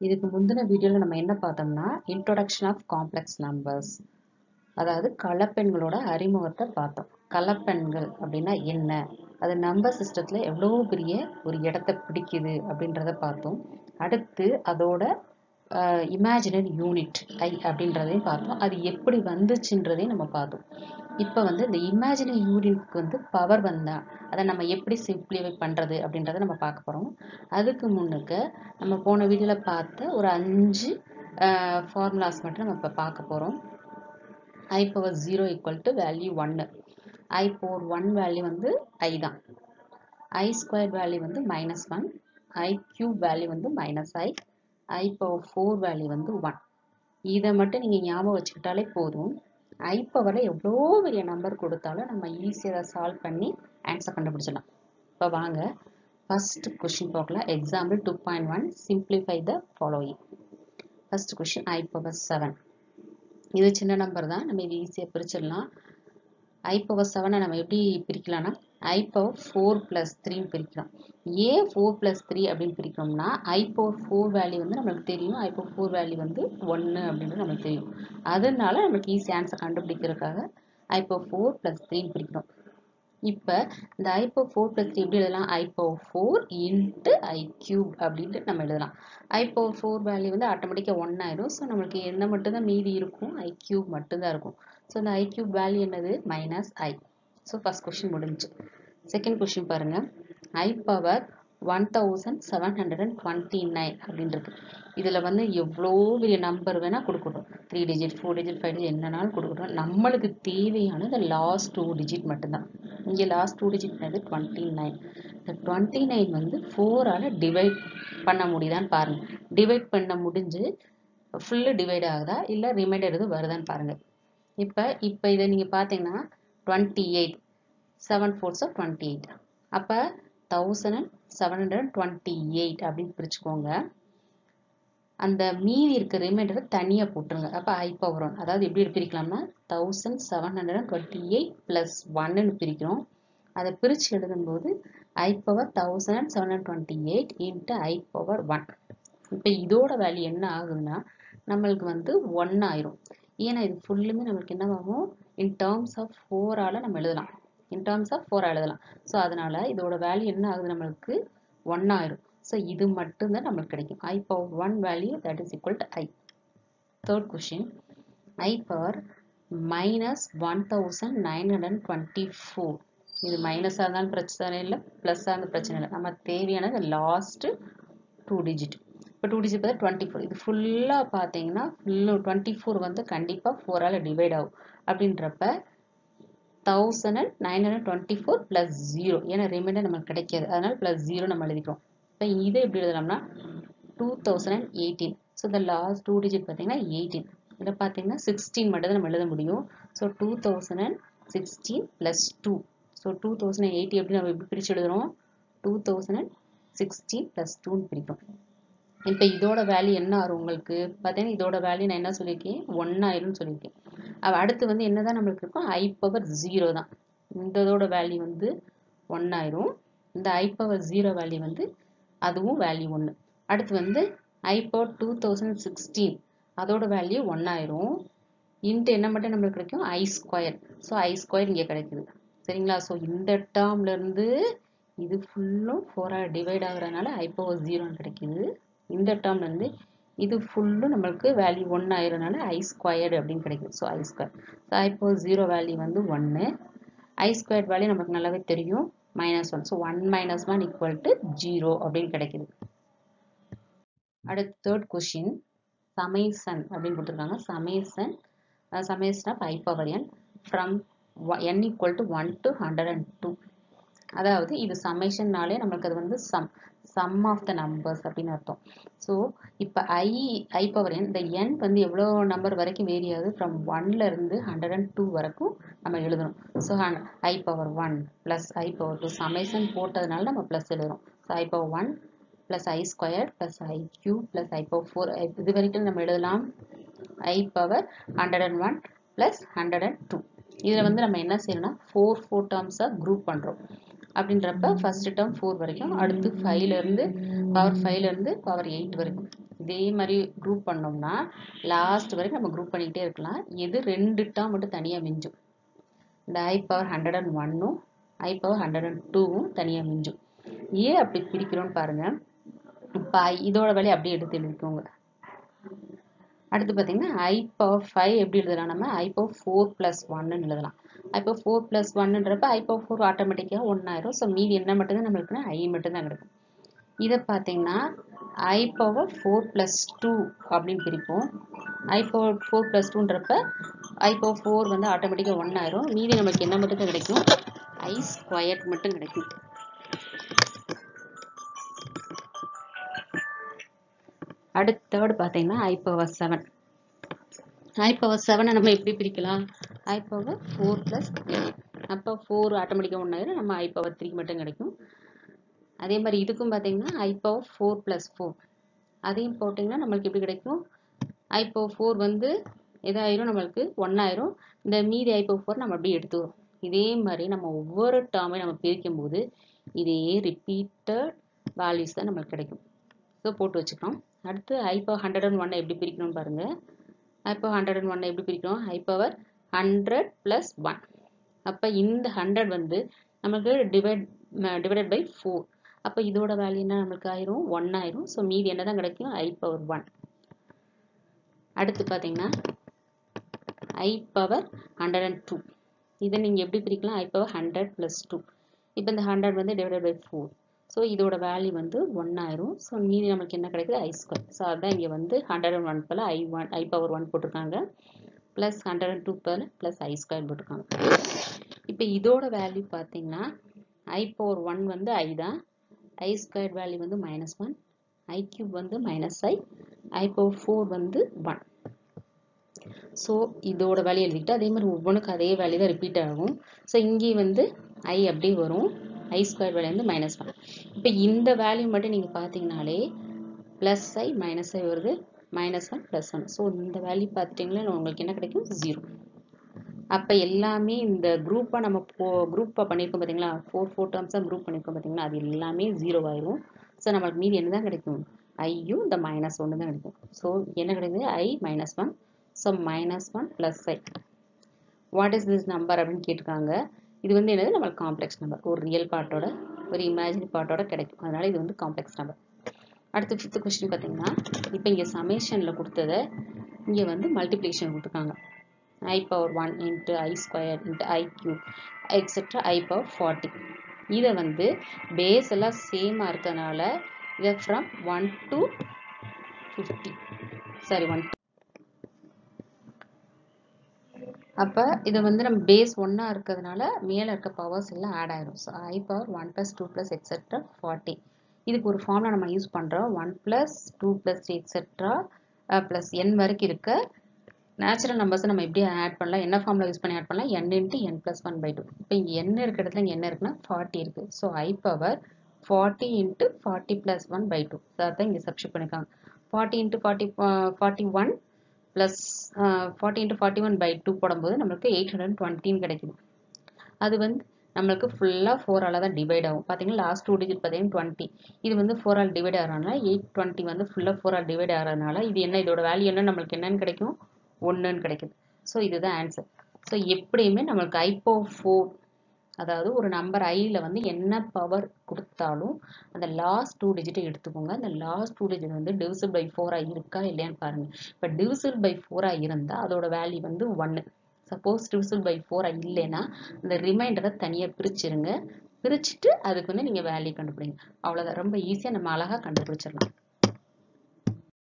இதுக்கு முந்தின வீடியோவில் நம்ம என்ன பார்த்தோம்னா இன்ட்ரொடக்ஷன் ஆஃப் காம்ப்ளெக்ஸ் நம்பர்ஸ் அதாவது கலப்பெண்களோட அறிமுகத்தை பார்த்தோம். கலப்பெண்கள் அப்படின்னா என்ன? அது நம்பர் சிஸ்டத்தில் எவ்வளோ பெரிய ஒரு இடத்த பிடிக்குது அப்படின்றத பார்த்தோம். அடுத்து அதோட இமேஜினரி யூனிட் ஐ அப்படின்றதையும் பார்த்தோம். அது எப்படி வந்துச்சுன்றதையும் நம்ம பார்த்தோம். இப்போ வந்து இந்த இமேஜினரி யூனிட்க்கு வந்து பவர் வந்தால் அதை நம்ம எப்படி சிம்பிளிஃபை பண்ணுறது அப்படின்றத நம்ம பார்க்க போகிறோம் அதுக்கு முன்னுக்கு நம்ம போன வீடியோவில் பார்த்த ஒரு அஞ்சு ஃபார்முலாஸ் மட்டும் நம்ம இப்போ பார்க்க போகிறோம் i power zero equal to value ஒன்று ஐ பவர் ஒன் வேல்யூ வந்து ஐ தான். ஐ ஸ்கொயர் வேல்யூ வந்து minus one i cube value வந்து minus i i power four value வந்து ஒன் இதை மட்டும் நீங்கள் ஞாபகம் வச்சுக்கிட்டாலே போதும். ஐ பவரில் எவ்வளோ பெரிய நம்பர் கொடுத்தாலும் நம்ம ஈஸியாக சால்வ் பண்ணி ஆன்சர் கண்டுபிடிச்சிடலாம். இப்போ வாங்க ஃபர்ஸ்ட் கொஷின் பார்க்கலாம். Example two point one simplify the following first question i power seven இது சின்ன நம்பர் தான். நம்ம இது ஈஸியாக பிரிச்சிடலாம். ஐ பவர் செவனை நம்ம எப்படி பிரிக்கலாம்னா ஐ பவர் ஃபோர் ப்ளஸ் த்ரீன்னு பிரிக்கலாம் ஏன் ஃபோர் ப்ளஸ் த்ரீ அப்படின்னு பிரிக்கிறோம்னா ஐ பவர் ஃபோர் வேல்யூ வந்து நம்மளுக்கு தெரியும். ஐ பவர் ஃபோர் வேல்யூ வந்து ஒன்று அப்படின்றது நம்மளுக்கு தெரியும். அதனால நம்மளுக்கு ஈஸி ஆன்சர் கண்டுபிடிக்கிறதுக்காக ஐ பவர் ஃபோர் ப்ளஸ் த்ரீன்னு பிரிக்கிறோம். இப்போ இந்த i power four plus three எப்படி எழுதலாம்? I power four into i cube அப்படின்ட்டு நம்ம எழுதலாம். ஐ பவர் ஃபோர் வேல்யூ வந்து ஆட்டோமேட்டிக்காக ஒன் ஆயிடும் ஸோ நம்மளுக்கு என்ன மட்டும்தான் மீதி இருக்கும். ஐ கியூப் மட்டும்தான் இருக்கும். ஸோ இந்த ஐ கியூப் வேல்யூ என்னது? Minus i so first question முடிஞ்சு. செகண்ட் கொஷின் பாருங்கள் i power one thousand seven hundred and twenty nine அப்படின்றது இதில் வந்து எவ்வளோ பெரிய நம்பர் வேணால் கொடுக்கட்டும். Three digit four digit five digit என்னன்னாலும் கொடுக்கட்டும். நம்மளுக்கு தேவையான இந்த லாஸ்ட் டூ டிஜிட் மட்டும்தான். இங்கே last two digit twenty nine இந்த டுவெண்ட்டி நைன் வந்து ஃபோரால் டிவைட் பண்ண முடியுதான்னு பாருங்கள் டிவைட் பண்ண முடிஞ்சு ஃபுல்லு டிவைட் ஆகுதா? இல்லை ரிமைண்டர் எதுவும் வருதான்னு பாருங்கள் இப்போ இப்போ இதை நீங்கள் பார்த்தீங்கன்னா twenty eight seven fours of twenty eight அப்போ thousand and seven hundred twenty eight அப்படின்னு பிரிச்சுக்கோங்க. அந்த மீதி இருக்க ரிமைண்டரை தனியாக போட்டுருங்க. அப்போ ஹை பவர் ஒன் அதாவது எப்படி பிரிக்கலாம்னா thousand seven hundred and twenty eight plus ஒன்னு பிரிக்கிறோம். அதை பிரித்து எழுதும்போது i power thousand and seven hundred twenty eight into i power one இப்போ இதோட வேல்யூ என்ன ஆகுதுன்னா நம்மளுக்கு வந்து ஒன் ஆயிரும். ஏன்னா இது ஃபுல்லுமே நம்மளுக்கு என்ன ஆகும் இன் டேர்ம்ஸ் ஆஃப் ஃபோரால் நம்ம எழுதலாம். இன் டேர்ம்ஸ் ஆஃப் ஃபோர் எழுதலாம். ஸோ அதனால் இதோட வேல்யூ என்ன ஆகுது நம்மளுக்கு? ஒன் ஆயிரும். ஸோ இது மட்டும்தான் நம்மளுக்கு கிடைக்கும். I power one value that is equal to i third question i power minus one thousand nine hundred twenty four இது மைனஸாக இருந்தாலும் பிரச்சனை இல்லை ப்ளஸ்ஸாக இருந்தால் பிரச்சனை இல்லை. நம்ம தேவையானது லாஸ்ட்டு டூ டிஜிட் இப்போ டூ டிஜிட் பார்த்தா டுவெண்ட்டி ஃபோர் இது ஃபுல்லாக பார்த்தீங்கன்னா ஃபுல்லு டுவெண்ட்டி ஃபோர் வந்து கண்டிப்பாக ஃபோரால் டிவைட் ஆகும். அப்படின்றப்ப thousand and nine hundred twenty four plus zero ஏன்னா ரிமைண்டர் நம்மளுக்கு கிடைக்காது. அதனால் ப்ளஸ் ஜீரோ நம்ம எழுதிக்கிறோம். இப்போ இதை எப்படி எழுதலாம்னா two thousand and eighteen so இந்த லாஸ்ட் டூ டிஜிட் பார்த்தீங்கன்னா எயிட்டீன் இதில் பார்த்தீங்கன்னா சிக்ஸ்டீன் மட்டும் தான் நம்ம எழுத முடியும். So two thousand and sixteen plus two so two thousand and eighty எப்படி நம்ம எப்படி பிரித்து எழுதுகிறோம் two thousand and sixteen plus டூன்னு பிரிக்கும் இப்போ இதோட வேல்யூ என்ன ஆகும் உங்களுக்கு? பார்த்தீங்கன்னா இதோட வேல்யூ நான் என்ன சொல்லியிருக்கேன்? ஒன் சொல்லியிருக்கேன். அடுத்து வந்து என்னதான் நம்மளுக்கு இருக்கும் ஐ பவர் ஜீரோ தான். இந்த இதோட வேல்யூ வந்து ஒன் ஆயிரும். இந்த ஐ பவர் ஜீரோ வேல்யூ வந்து அதுவும் வேல்யூ ஒன்று அடுத்து வந்து i power two thousand sixteen அதோட வேல்யூ ஒன் ஆயிரும். இன்ட்டு என்ன மட்டும் நம்மளுக்கு கிடைக்கும்? I square so i square இங்கே கிடைக்குது. சரிங்களா? ஸோ இந்த டேர்ம்லேருந்து இது ஃபுல்லும் ஃபோராக டிவைட் ஆகுறதுனால ஐ பவர் ஜீரோன்னு கிடைக்குது. இந்த டேர்ம்லேருந்து இது ஃபுல்லும் நம்மளுக்கு வேல்யூ ஒன் ஆயிரனால ஐ ஸ்கொயர்டு அப்படின்னு கிடைக்குது ஸோ ஐ ஸ்கொயர் ஸோ இப்போ ஜீரோ வேல்யூ வந்து ஒன்று ஐ ஸ்கொயர் வேல்யூ நமக்கு நல்லாவே தெரியும். Minus one so one minus one equal to zero அப்படின்னு கிடைக்குது. அடுத்து தேர்ட் கொஷின் சமேசன் அப்படின்னு கொடுத்துருக்காங்க. Summation summation of i power n from n equal to one to hundred and two அதாவது இது சமேஷன்னாலே நம்மளுக்கு அது வந்து sum sum of the numbers அப்படின்னு அர்த்தம். ஸோ இப்போ ஐ ஐ பவர் என் இந்த என் வந்து எவ்வளோ நம்பர் வரைக்கும் வேரி ஆகுது? ஃப்ரம் ஒன்லேருந்து ஹண்ட்ரட் அண்ட் டூ வரைக்கும் நம்ம எழுதணும். So i power one plus i power two summation போட்டதுனால நம்ம ப்ளஸ் எழுதுறோம். So i power one plus i square plus i cube plus i power four இது வரைக்கும் நம்ம எழுதலாம். I power hundred and one plus hundred and two இதில் வந்து நம்ம என்ன செய்யணும்னா ஃபோர் ஃபோர் டேர்ம்ஸாக குரூப் பண்ணுறோம் அப்படின்றப்ப ஃபர்ஸ்ட் டேர்ம் ஃபோர் வரைக்கும் அடுத்து ஃபைவ்லேருந்து பவர் ஃபைவ்லேருந்து பவர் எயிட் வரைக்கும். இதே மாதிரி குரூப் பண்ணோம்னா லாஸ்ட் வரைக்கும் நம்ம குரூப் பண்ணிக்கிட்டே இருக்கலாம். எது ரெண்டு டேர்ம் மட்டும் தனியாக மிஞ்சும். இந்த ஐ பவர் ஹண்ட்ரட் அண்ட் ஒன்னும் ஐ பவர் ஹண்ட்ரட் அண்ட் டூவும் தனியாக மிஞ்சும். ஏன் அப்படி பிரிக்கிறோன்னு பாருங்கள் இப்போ இதோட வேலையை அப்படியே எடுத்து எழுதிக்கோங்க. அடுத்து பார்த்தீங்கன்னா ஐ பவர் ஃபைவ் எப்படி எழுதலாம் நம்ம? ஐ பவர் ஃபோர் ப்ளஸ் ஒன்னு எழுதலாம். இப்போ ஃபோர் ப்ளஸ் ஒன்னுன்றப்ப ஐபோ ஃபோர் ஆட்டோமேட்டிக்காக ஒன் ஆயிரும் ஸோ மீதி என்ன மட்டும்தான் நம்மளுக்குன்னா ஐ மட்டும்தான் கிடைக்கும். இதை பார்த்தீங்கன்னா i power four plus two அப்படின்னு பிரிப்போம். ஐ பவர் ஃபோர் ப்ளஸ் டூன்றப்ப ஐ பவர் ஃபோர் வந்து ஆட்டோமேட்டிக்காக ஒன் ஆயிரும் மீதி நமக்கு என்ன மட்டும் தான் கிடைக்கும்? ஐ ஸ்கொயர் மட்டும் கிடைக்கும். அடுத்த பார்த்தீங்கன்னா i power seven i power செவனை நம்ம எப்படி பிரிக்கலாம்? ஐ பவர் ஃபோர் ப்ளஸ் அப்போ ஃபோர் ஆட்டோமேட்டிக்காக ஒன் ஆயிரும். நம்ம ஐ பவர் த்ரீ மட்டும் கிடைக்கும். அதே மாதிரி இதுக்கும் பார்த்தீங்கன்னா i power four plus four அதையும் போட்டிங்கன்னா நம்மளுக்கு எப்படி கிடைக்கும்? ஐ பவர் ஃபோர் வந்து எதாயிரும் நம்மளுக்கு ஒன்றாயிரும் இந்த மீதி ஐ பவர் ஃபோர் நம்ம அப்படியே எடுத்துக்கிறோம். இதே மாதிரி நம்ம ஒவ்வொரு டேர்மையும் நம்ம பிரிக்கும் போது இதே ரிப்பீட்டட் வேல்யூஸ் தான் நம்மளுக்கு கிடைக்கும். ஸோ போட்டு வச்சுக்கலாம். அடுத்து ஐ பவர் ஹண்ட்ரட் அண்ட் ஒன்னை எப்படி பிரிக்கணும்னு பாருங்கள் ஐ ஹண்ட்ரட் அண்ட் ஒன்னை எப்படி பிரிக்கணும் i power hundred plus one அப்போ இந்த ஹண்ட்ரட் வந்து நமக்கு டிவைட் டிவைடட் பை ஃபோர் அப்போ இதோட வேல்யூ என்ன? நம்மளுக்கு ஆயிரும். ஒன் ஆயிரும். ஸோ மீதி என்ன தான் கிடைக்கும்? ஐ பவர் ஒன் அடுத்து பார்த்தீங்கன்னா i power hundred and two இதை நீங்கள் எப்படி பிரிக்கலாம்? I power hundred plus two இப்போ இந்த ஹண்ட்ரட் வந்து டிவைடட் பை ஃபோர் ஸோ இதோட வேல்யூ வந்து ஒன் ஆயிரும். ஸோ மீதி நம்மளுக்கு என்ன கிடைக்குது? ஐ ஸ்கொயர் ஸோ அதுதான் இங்கே வந்து hundred and one pole i one i power one போட்டிருக்காங்க. ப்ளஸ் ஹண்ட்ரட் அண்ட் டூ போல் ப்ளஸ் ஐ ஸ்கொயர் போட்டிருக்காங்க. இப்போ இதோட வேல்யூ பார்த்தீங்கன்னா ஐ பவர் ஒன் வந்து ஐ தான். ஐ ஸ்கொயர் வேல்யூ வந்து மைனஸ் ஒன் ஐ கியூப் வந்து minus i i power four வந்து ஒன் ஸோ இதோட வேல்யூ எழுதிக்கிட்டு அதே மாதிரி ஒவ்வொன்றுக்கும் அதே வேல்யூ தான் ரிப்பீட் ஆகும். ஸோ இங்கே வந்து ஐ அப்படியே வரும். ஐ ஸ்கொயர் வேல்யூ வந்து மைனஸ் ஒன் இப்போ இந்த வேல்யூ மட்டும் நீங்கள் பார்த்தீங்கனாலே ப்ளஸ் ஐ மைனஸ் ஐ வருது minus one plus one so இந்த வேல்யூ பார்த்துட்டிங்களா உங்களுக்கு என்ன கிடைக்கும்? ஜீரோ அப்போ எல்லாமே இந்த குரூப்பாக நம்ம போ குரூப்பாக பண்ணியிருக்கோம் பார்த்தீங்களா ஃபோர் ஃபோர் டேர்ம்ஸாக குரூப் பண்ணியிருக்கோம் பார்த்தீங்களா அது எல்லாமே ஜீரோ ஆயிரும். ஸோ நம்மளுக்கு மீதி என்ன தான் கிடைக்கும் ஐயும் இந்த மைனஸ் ஒன்று தான் கிடைக்கும். ஸோ என்ன கிடைக்குது? I minus one so minus one plus i what is this number அப்படின்னு கேட்டிருக்காங்க. இது வந்து என்னது? நம்மளுக்கு காம்ப்ளெக்ஸ் நம்பர் ஒரு ரியல் பார்ட்டோட ஒரு இமேஜினரி பார்ட்டோட கிடைக்கும். அதனால இது வந்து காம்ப்ளெக்ஸ் நம்பர் அடுத்து ஃபிஃப்த் கொஸ்டின் பார்த்தீங்கன்னா இப்போ இங்கே சமேஷனில் கொடுத்ததை இங்கே வந்து மல்டிப்ளிகேஷன் கொடுத்துருக்காங்க. I power one into i square into i cube etcetera i power forty இதை வந்து பேஸ் எல்லாம் சேமாக இருக்கிறதுனால இதை from one to fifty sorry one அப்போ இது வந்து நம்ம பேஸ் ஒன்றா இருக்கிறதுனால மேலே இருக்க பவர்ஸ் எல்லாம் ஆட் ஆயிரும். So i power one plus two plus etcetera forty இதுக்கு ஒரு ஃபார்முலா நம்ம யூஸ் பண்ணுறோம் one plus two plus etcetera plus n வரைக்கும் இருக்க நேச்சுரல் நம்பர்ஸை நம்ம எப்படி ஆட் பண்ணலாம்? என்ன ஃபார்மில் யூஸ் பண்ணி ஆட் பண்ணலாம்? N into n plus one by two இப்போ இங்கே என்ன இருக்க இடத்துல இங்கே என்ன இருக்குன்னா ஃபார்ட்டி இருக்குது so i power forty into forty plus one by two அதான் இங்கே சப்ஸ்டியூட் பண்ணியிருக்காங்க forty into forty forty one plus forty into forty one by two போடும்போது நம்மளுக்கு எயிட் ஹண்ட்ரட் டுவெண்ட்டின்னு கிடைக்குது. அது வந்து நம்மளுக்கு ஃபுல்லாக ஃபோரால் தான் டிவைட் ஆகும். பார்த்தீங்கன்னா லாஸ்ட் டூ டிஜிட் பார்த்தீங்கன்னா டுவெண்ட்டி இது வந்து ஃபோரால் டிவைட் ஆகிறதுனால எயிட் டுவெண்ட்டி வந்து ஃபுல்லாக ஃபோரால் டிவைட் ஆகிறதுனால இது என்ன? இதோட வேல்யூ என்ன? நம்மளுக்கு என்னன்னு கிடைக்கும்? ஒன்றுன்னு கிடைக்குது. ஸோ இதுதான் ஆன்சர் ஸோ எப்படியுமே நம்மளுக்கு ஐப்போ ஃபோர் அதாவது ஒரு நம்பர் ஐயில் வந்து என்ன பவர் கொடுத்தாலும் அந்த லாஸ்ட் டூ டிஜிட்டை எடுத்துக்கோங்க. அந்த லாஸ்ட் டூ டிஜிட் வந்து டிவிசில் பை ஃபோராக இருக்கா இல்லையான்னு பாருங்கள் இப்போ டிவிசல் பை ஃபோராக இருந்தால் அதோட வேல்யூ வந்து ஒன்று சப்போஸ் டிவிசில் பை ஃபோராக இல்லைன்னா அந்த ரிமைண்டரை தனியாக பிரிச்சுருங்க. பிரிச்சுட்டு அதுக்கு வந்து நீங்கள் வேல்யூ கண்டுபிடிங்க. அவ்வளோதான் ரொம்ப ஈஸியாக நம்ம அழகாக கண்டுபிடிச்சிடலாம்.